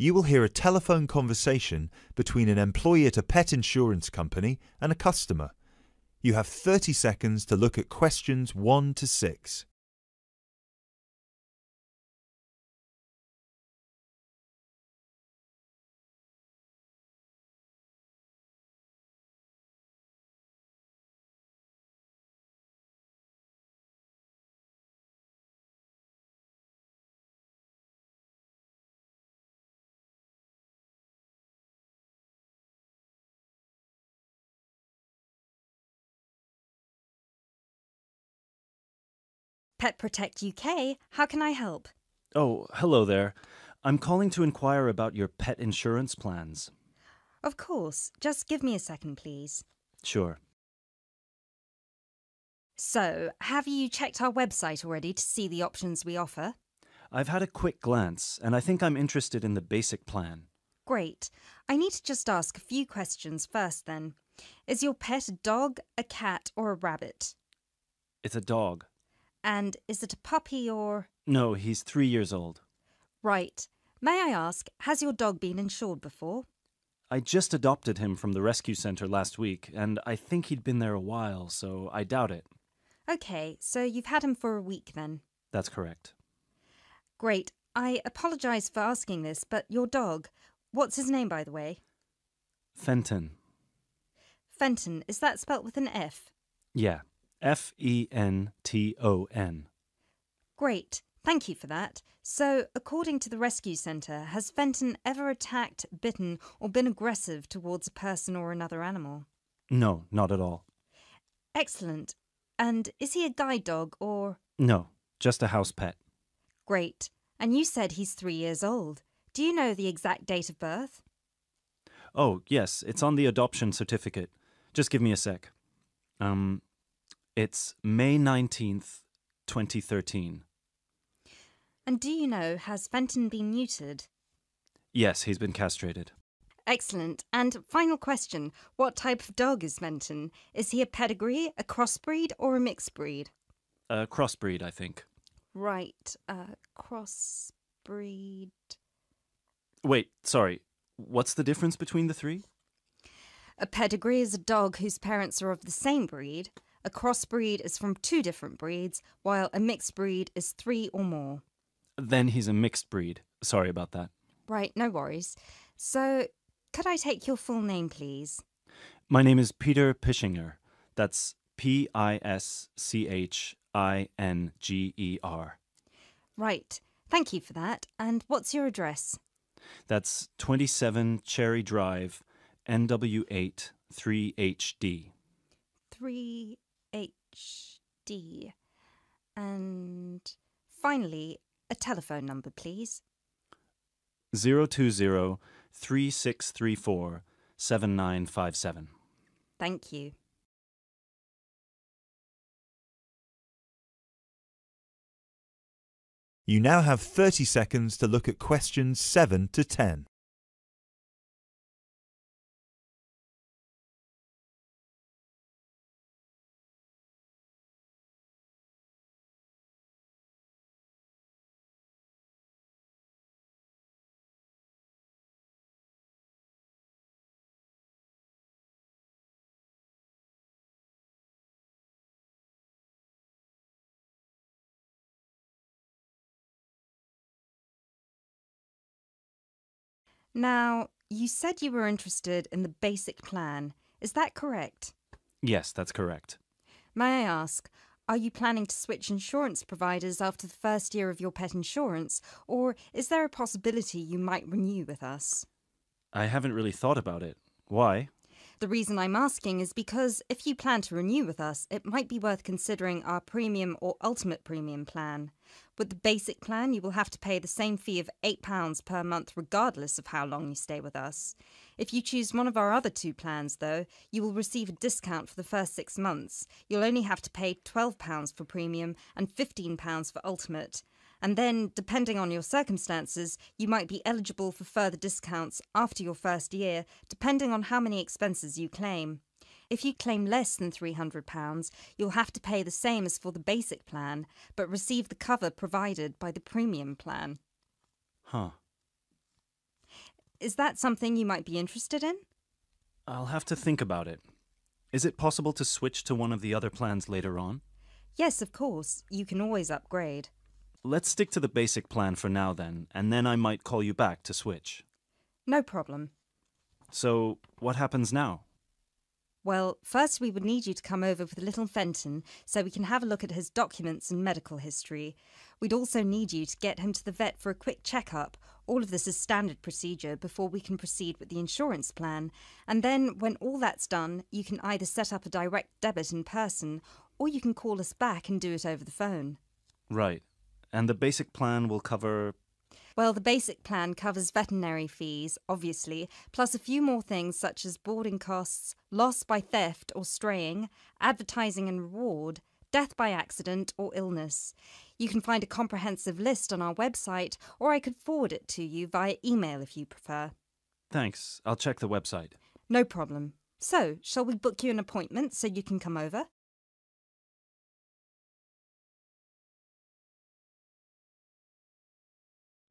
You will hear a telephone conversation between an employee at a pet insurance company and a customer. You have 30 seconds to look at questions 1 to 6. Pet Protect UK, how can I help? Oh, hello there. I'm calling to inquire about your pet insurance plans. Of course, just give me a second, please. Sure. So, have you checked our website already to see the options we offer? I've had a quick glance, and I think I'm interested in the basic plan. Great. I need to just ask a few questions first then. Is your pet a dog, a cat, or a rabbit? It's a dog. And is it a puppy or. No, he's three years old. Right. May I ask, has your dog been insured before? I just adopted him from the rescue center last week, and I think he'd been there a while, so I doubt it. Okay, so you've had him for a week then. That's correct. Great. I apologise for asking this, but your dog, what's his name by the way? Fenton. Fenton, is that spelt with an F? Yeah. F E N T O N. Great. Thank you for that. So, according to the rescue centre, has Fenton ever attacked, bitten, or been aggressive towards a person or another animal? No, not at all. Excellent. And is he a guide dog or. No, just a house pet. Great. And you said he's three years old. Do you know the exact date of birth? Oh, yes, it's on the adoption certificate. Just give me a sec. Um, it's May 19th, 2013. And do you know, has Fenton been neutered? Yes, he's been castrated. Excellent. And final question What type of dog is Fenton? Is he a pedigree, a crossbreed, or a mixed breed? A crossbreed, I think. Right, uh, crossbreed. Wait, sorry. What's the difference between the three? A pedigree is a dog whose parents are of the same breed. A crossbreed is from two different breeds, while a mixed breed is three or more. Then he's a mixed breed. Sorry about that. Right, no worries. So, could I take your full name, please? My name is Peter Pischinger. That's P I S C H I N G E R. Right, thank you for that. And what's your address? That's 27 Cherry Drive, NW8 3HD. 3HD. And finally, a telephone number, please. 020 3634 7957. Thank you. You now have 30 seconds to look at questions 7 to 10. Now, you said you were interested in the basic plan. Is that correct? Yes, that's correct. May I ask, are you planning to switch insurance providers after the first year of your pet insurance, or is there a possibility you might renew with us? I haven't really thought about it. Why? The reason I'm asking is because if you plan to renew with us, it might be worth considering our premium or ultimate premium plan. With the basic plan, you will have to pay the same fee of £8 per month regardless of how long you stay with us. If you choose one of our other two plans, though, you will receive a discount for the first six months. You'll only have to pay £12 for premium and £15 for ultimate. And then, depending on your circumstances, you might be eligible for further discounts after your first year, depending on how many expenses you claim. If you claim less than £300, you'll have to pay the same as for the basic plan, but receive the cover provided by the premium plan. Huh. Is that something you might be interested in? I'll have to think about it. Is it possible to switch to one of the other plans later on? Yes, of course. You can always upgrade. Let's stick to the basic plan for now then, and then I might call you back to switch. No problem. So, what happens now? Well, first we would need you to come over with little Fenton so we can have a look at his documents and medical history. We'd also need you to get him to the vet for a quick checkup. All of this is standard procedure before we can proceed with the insurance plan. And then, when all that's done, you can either set up a direct debit in person or you can call us back and do it over the phone. Right. And the basic plan will cover. Well, the basic plan covers veterinary fees, obviously, plus a few more things such as boarding costs, loss by theft or straying, advertising and reward, death by accident or illness. You can find a comprehensive list on our website, or I could forward it to you via email if you prefer. Thanks. I'll check the website. No problem. So, shall we book you an appointment so you can come over?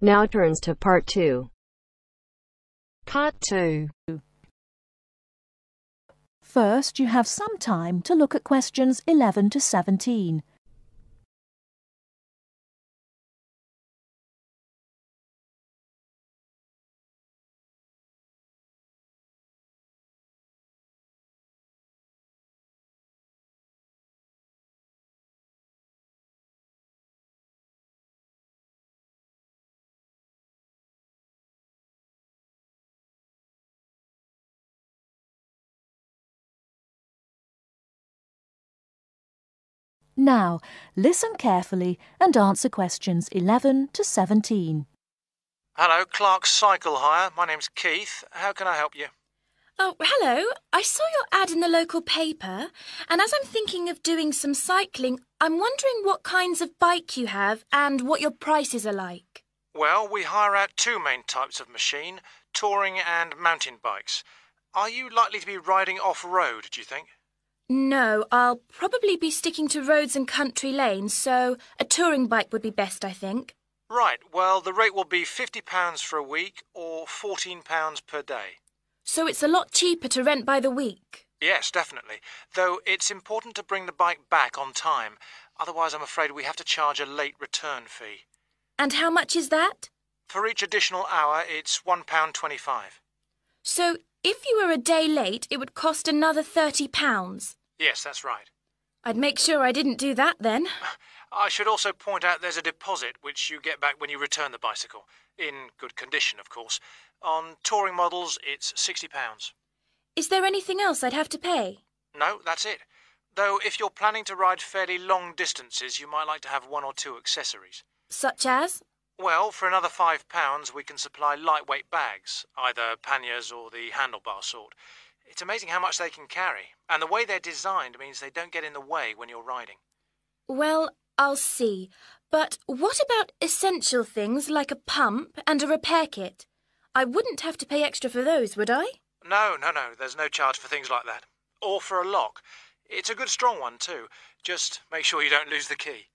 Now turns to part two. Part 2 First, you have some time to look at questions 11 to 17. Now, listen carefully and answer questions 11 to 17. Hello, Clark's Cycle Hire. My name's Keith. How can I help you? Oh, hello. I saw your ad in the local paper, and as I'm thinking of doing some cycling, I'm wondering what kinds of bike you have and what your prices are like. Well, we hire out two main types of machine touring and mountain bikes. Are you likely to be riding off road, do you think? No, I'll probably be sticking to roads and country lanes, so a touring bike would be best, I think. Right, well, the rate will be £50 for a week or £14 per day. So it's a lot cheaper to rent by the week. Yes, definitely. Though it's important to bring the bike back on time. Otherwise, I'm afraid we have to charge a late return fee. And how much is that? For each additional hour, it's £1.25. So if you were a day late, it would cost another £30. Yes, that's right. I'd make sure I didn't do that then. I should also point out there's a deposit which you get back when you return the bicycle. In good condition, of course. On touring models, it's £60. Is there anything else I'd have to pay? No, that's it. Though if you're planning to ride fairly long distances, you might like to have one or two accessories. Such as? Well, for another five pounds, we can supply lightweight bags, either panniers or the handlebar sort. It's amazing how much they can carry, and the way they're designed means they don't get in the way when you're riding. Well, I'll see. But what about essential things like a pump and a repair kit? I wouldn't have to pay extra for those, would I? No, no, no, there's no charge for things like that. Or for a lock. It's a good strong one, too. Just make sure you don't lose the key.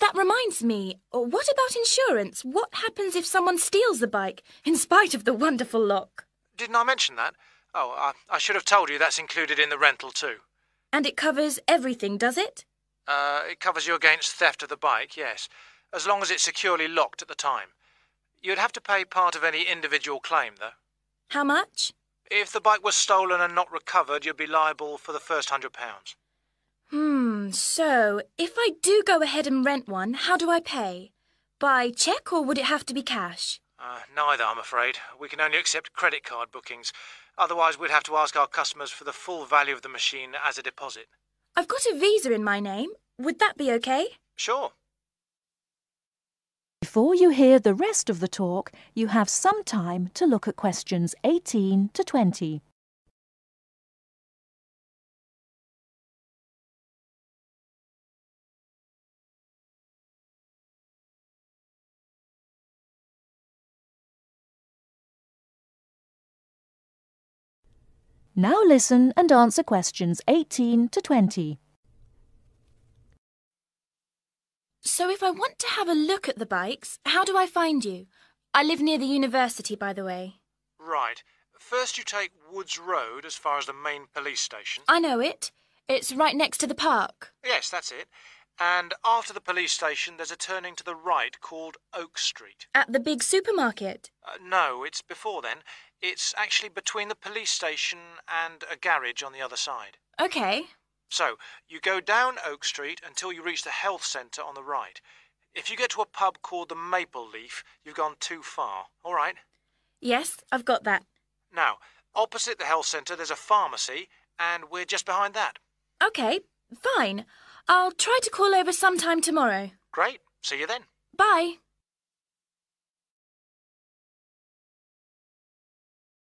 That reminds me, what about insurance? What happens if someone steals the bike, in spite of the wonderful lock? Didn't I mention that? Oh, I, I should have told you that's included in the rental, too. And it covers everything, does it? Uh, it covers you against theft of the bike, yes, as long as it's securely locked at the time. You'd have to pay part of any individual claim, though. How much? If the bike was stolen and not recovered, you'd be liable for the first hundred pounds. Hmm, so if I do go ahead and rent one, how do I pay? By cheque or would it have to be cash? Uh, neither, I'm afraid. We can only accept credit card bookings. Otherwise, we'd have to ask our customers for the full value of the machine as a deposit. I've got a visa in my name. Would that be okay? Sure. Before you hear the rest of the talk, you have some time to look at questions 18 to 20. Now listen and answer questions 18 to 20. So if I want to have a look at the bikes, how do I find you? I live near the university, by the way. Right. First, you take Woods Road as far as the main police station. I know it. It's right next to the park. Yes, that's it. And after the police station, there's a turning to the right called Oak Street. At the big supermarket. Uh, no, it's before then. It's actually between the police station and a garage on the other side. Okay. So, you go down Oak Street until you reach the health centre on the right. If you get to a pub called the Maple Leaf, you've gone too far. All right? Yes, I've got that. Now, opposite the health centre, there's a pharmacy, and we're just behind that. Okay, fine. I'll try to call over sometime tomorrow. Great. See you then. Bye.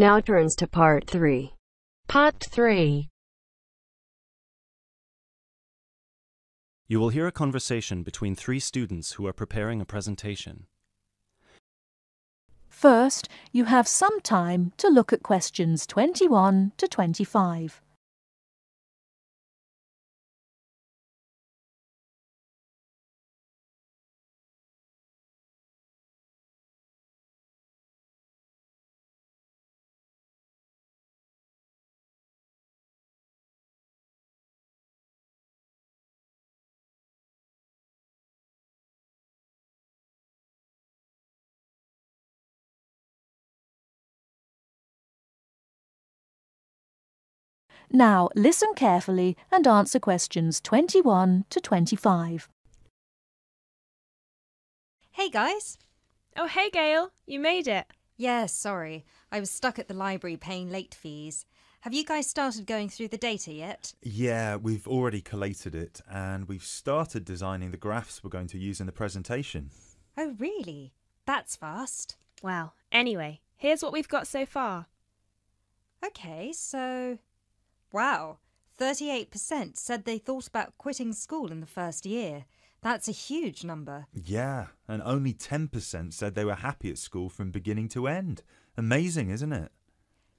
Now turns to part three. Part 3. You will hear a conversation between three students who are preparing a presentation. First, you have some time to look at questions 21 to 25. Now listen carefully and answer questions 21 to 25. Hey guys. Oh, hey, Gail. You made it. Yeah, sorry. I was stuck at the library paying late fees. Have you guys started going through the data yet? Yeah, we've already collated it and we've started designing the graphs we're going to use in the presentation. Oh, really? That's fast. Well, anyway, here's what we've got so far. Okay, so. Wow. 38% said they thought about quitting school in the first year. That's a huge number. Yeah, and only 10% said they were happy at school from beginning to end. Amazing, isn't it?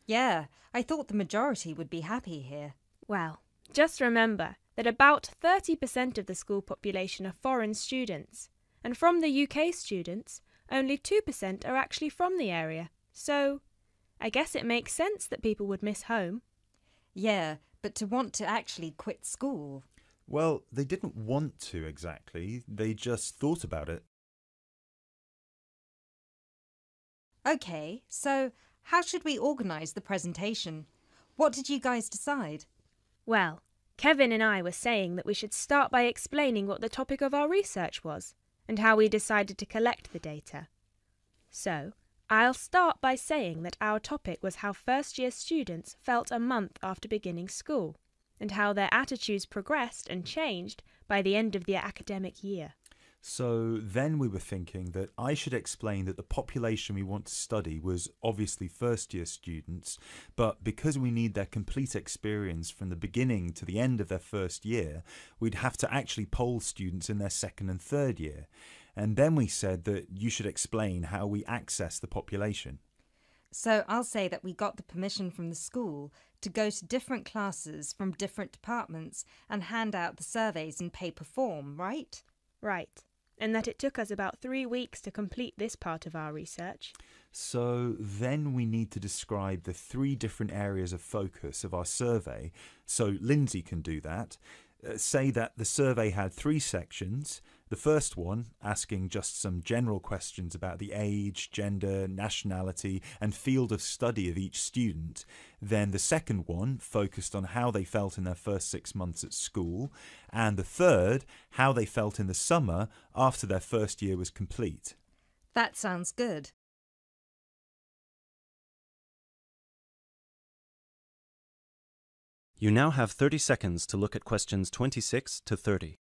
Yeah, I thought the majority would be happy here. Well, just remember that about 30% of the school population are foreign students, and from the UK students, only 2% are actually from the area. So, I guess it makes sense that people would miss home. Yeah, but to want to actually quit school. Well, they didn't want to exactly, they just thought about it. Okay, so how should we organise the presentation? What did you guys decide? Well, Kevin and I were saying that we should start by explaining what the topic of our research was and how we decided to collect the data. So, I'll start by saying that our topic was how first year students felt a month after beginning school and how their attitudes progressed and changed by the end of the academic year. So then we were thinking that I should explain that the population we want to study was obviously first year students, but because we need their complete experience from the beginning to the end of their first year, we'd have to actually poll students in their second and third year. And then we said that you should explain how we access the population. So I'll say that we got the permission from the school to go to different classes from different departments and hand out the surveys in paper form, right? Right. And that it took us about three weeks to complete this part of our research. So then we need to describe the three different areas of focus of our survey. So Lindsay can do that. Uh, say that the survey had three sections. The first one asking just some general questions about the age, gender, nationality, and field of study of each student. Then the second one focused on how they felt in their first six months at school. And the third, how they felt in the summer after their first year was complete. That sounds good. You now have 30 seconds to look at questions 26 to 30.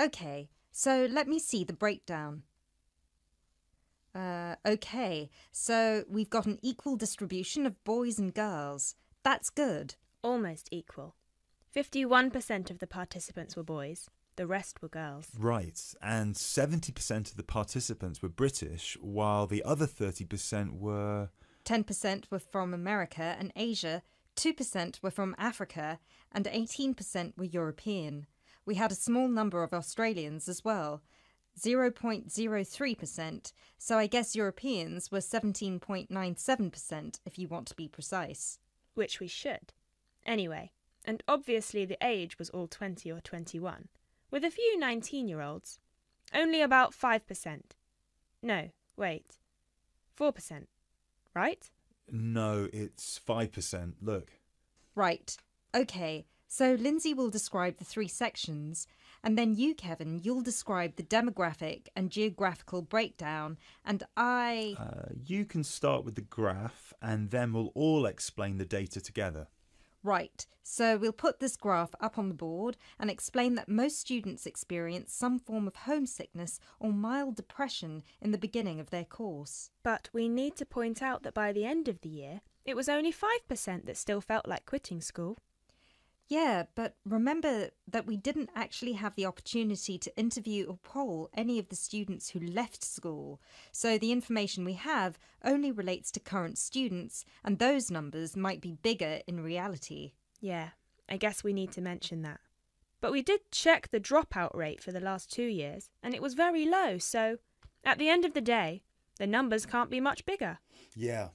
Okay, so let me see the breakdown. Uh, okay, so we've got an equal distribution of boys and girls. That's good. Almost equal. 51% of the participants were boys, the rest were girls. Right, and 70% of the participants were British, while the other 30% were. 10% were from America and Asia, 2% were from Africa, and 18% were European. We had a small number of Australians as well, 0.03%, so I guess Europeans were 17.97% if you want to be precise. Which we should. Anyway, and obviously the age was all 20 or 21, with a few 19 year olds. Only about 5%. No, wait. 4%. Right? No, it's 5%. Look. Right. Okay. So Lindsay will describe the three sections, and then you, Kevin, you'll describe the demographic and geographical breakdown, and I. Uh, you can start with the graph, and then we'll all explain the data together. Right, so we'll put this graph up on the board and explain that most students experience some form of homesickness or mild depression in the beginning of their course. But we need to point out that by the end of the year, it was only 5% that still felt like quitting school. Yeah, but remember that we didn't actually have the opportunity to interview or poll any of the students who left school. So the information we have only relates to current students, and those numbers might be bigger in reality. Yeah, I guess we need to mention that. But we did check the dropout rate for the last two years, and it was very low, so at the end of the day, the numbers can't be much bigger. Yeah,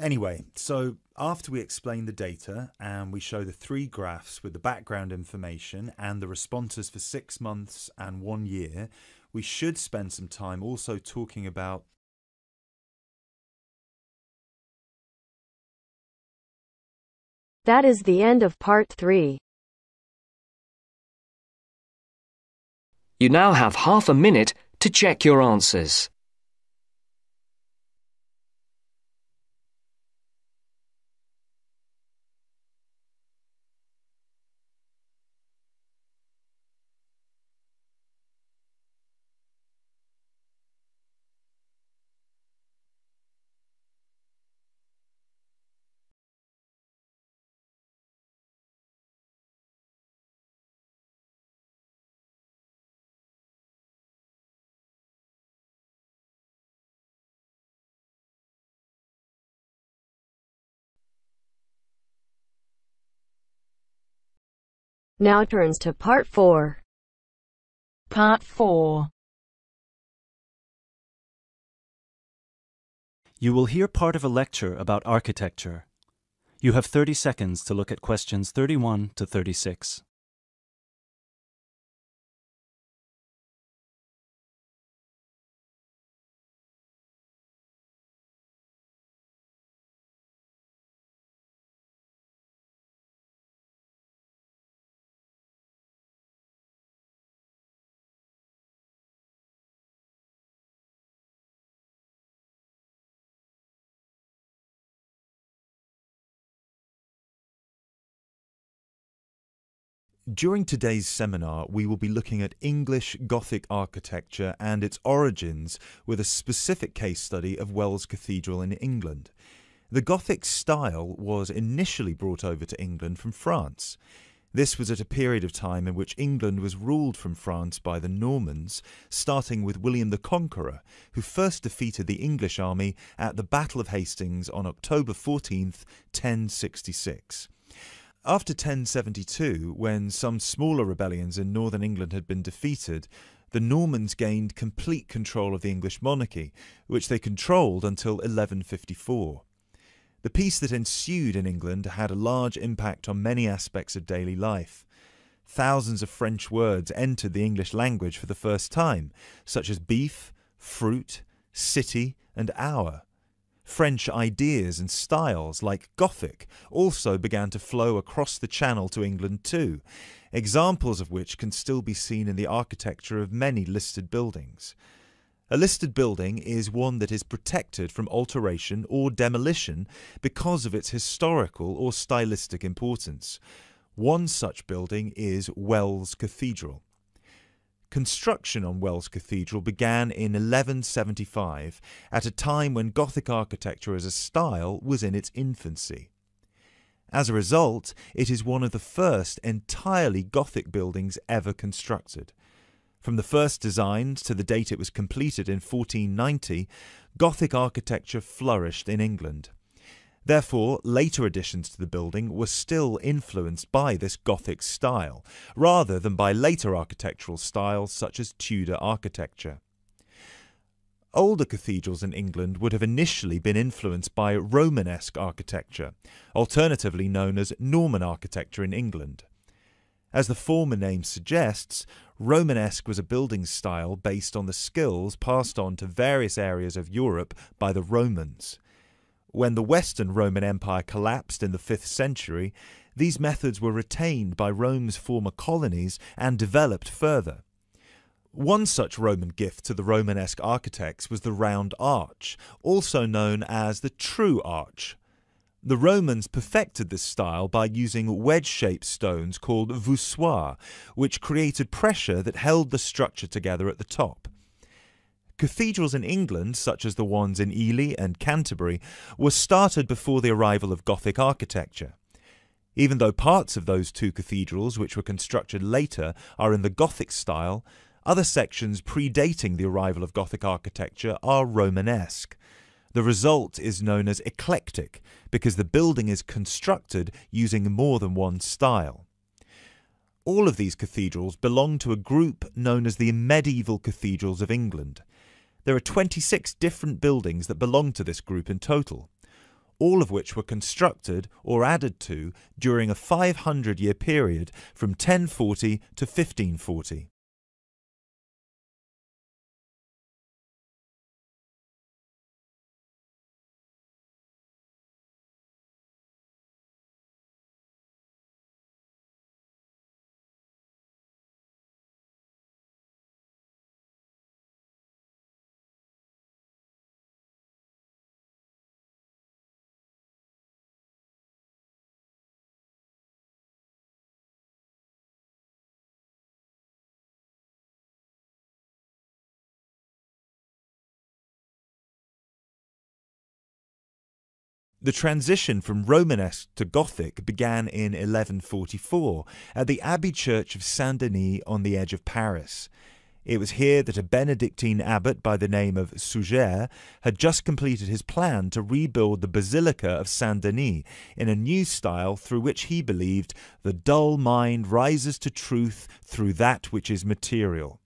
Anyway, so after we explain the data and we show the three graphs with the background information and the responses for six months and one year, we should spend some time also talking about That is the end of part 3. You now have half a minute to check your answers. Now turns to part 4. Part 4. You will hear part of a lecture about architecture. You have 30 seconds to look at questions 31 to 36. During today's seminar, we will be looking at English Gothic architecture and its origins with a specific case study of Wells Cathedral in England. The Gothic style was initially brought over to England from France. This was at a period of time in which England was ruled from France by the Normans, starting with William the Conqueror, who first defeated the English army at the Battle of Hastings on October 14th, 1066. After 1072, when some smaller rebellions in northern England had been defeated, the Normans gained complete control of the English monarchy, which they controlled until 1154. The peace that ensued in England had a large impact on many aspects of daily life. Thousands of French words entered the English language for the first time, such as beef, fruit, city, and hour. French ideas and styles, like Gothic, also began to flow across the Channel to England too, examples of which can still be seen in the architecture of many listed buildings. A listed building is one that is protected from alteration or demolition because of its historical or stylistic importance. One such building is Wells Cathedral. Construction on Wells Cathedral began in 1175 at a time when Gothic architecture as a style was in its infancy. As a result, it is one of the first entirely Gothic buildings ever constructed. From the first designs to the date it was completed in 1490, Gothic architecture flourished in England. Therefore, later additions to the building were still influenced by this Gothic style, rather than by later architectural styles such as Tudor architecture. Older cathedrals in England would have initially been influenced by Romanesque architecture, alternatively known as Norman architecture in England. As the former name suggests, Romanesque was a building style based on the skills passed on to various areas of Europe by the Romans. When the Western Roman Empire collapsed in the 5th century, these methods were retained by Rome's former colonies and developed further. One such Roman gift to the Romanesque architects was the round arch, also known as the true arch. The Romans perfected this style by using wedge-shaped stones called voussoirs, which created pressure that held the structure together at the top. Cathedrals in England, such as the ones in Ely and Canterbury, were started before the arrival of Gothic architecture. Even though parts of those two cathedrals, which were constructed later, are in the Gothic style, other sections predating the arrival of Gothic architecture are Romanesque. The result is known as eclectic because the building is constructed using more than one style. All of these cathedrals belong to a group known as the Medieval Cathedrals of England. There are 26 different buildings that belong to this group in total, all of which were constructed or added to during a 500 year period from 1040 to 1540. The transition from Romanesque to Gothic began in 1144 at the Abbey Church of Saint Denis on the edge of Paris. It was here that a Benedictine abbot by the name of Suger had just completed his plan to rebuild the Basilica of Saint Denis in a new style through which he believed the dull mind rises to truth through that which is material.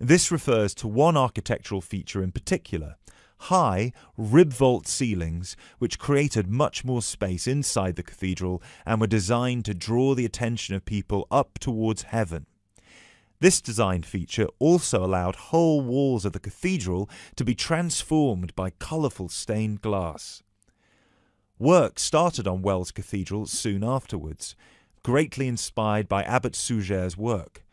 This refers to one architectural feature in particular high rib vault ceilings, which created much more space inside the cathedral and were designed to draw the attention of people up towards heaven. This design feature also allowed whole walls of the cathedral to be transformed by colourful stained glass. Work started on Wells Cathedral soon afterwards, greatly inspired by Abbot Suger's work.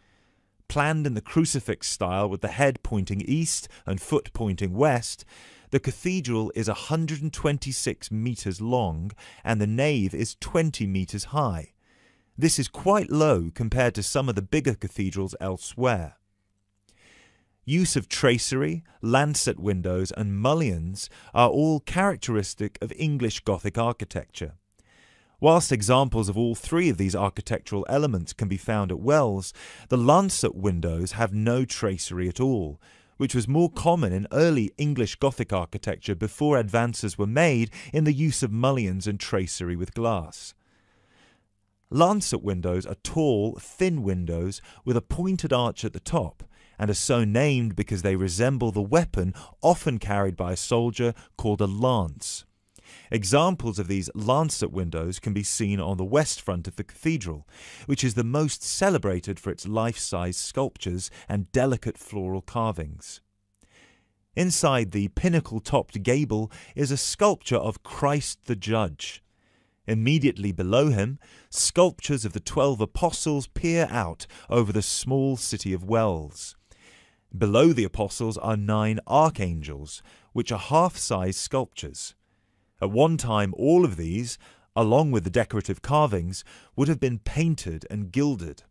Planned in the crucifix style with the head pointing east and foot pointing west, the cathedral is 126 metres long and the nave is 20 metres high. This is quite low compared to some of the bigger cathedrals elsewhere. Use of tracery, lancet windows, and mullions are all characteristic of English Gothic architecture. Whilst examples of all three of these architectural elements can be found at Wells, the lancet windows have no tracery at all, which was more common in early English Gothic architecture before advances were made in the use of mullions and tracery with glass. Lancet windows are tall, thin windows with a pointed arch at the top and are so named because they resemble the weapon often carried by a soldier called a lance. Examples of these lancet windows can be seen on the west front of the cathedral, which is the most celebrated for its life-size sculptures and delicate floral carvings. Inside the pinnacle-topped gable is a sculpture of Christ the Judge. Immediately below him, sculptures of the twelve apostles peer out over the small city of Wells. Below the apostles are nine archangels, which are half-size sculptures. At one time, all of these, along with the decorative carvings, would have been painted and gilded.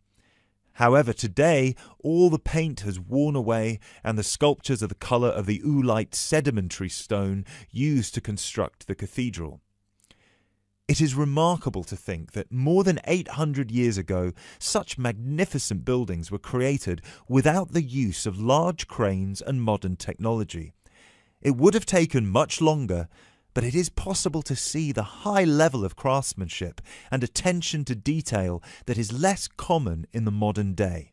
However, today all the paint has worn away and the sculptures are the colour of the oolite sedimentary stone used to construct the cathedral. It is remarkable to think that more than 800 years ago, such magnificent buildings were created without the use of large cranes and modern technology. It would have taken much longer, but it is possible to see the high level of craftsmanship and attention to detail that is less common in the modern day.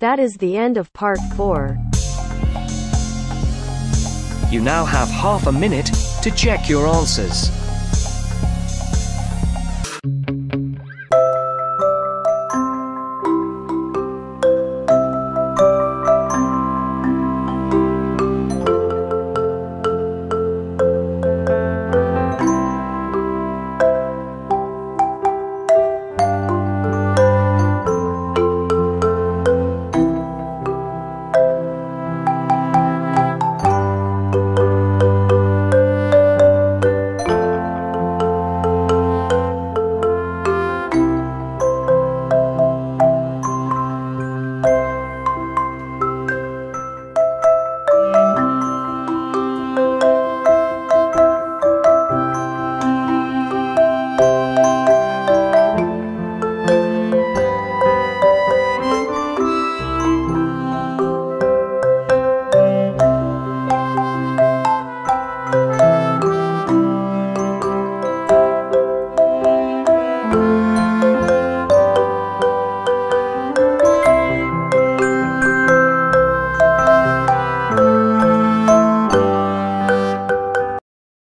That is the end of part 4. You now have half a minute to check your answers.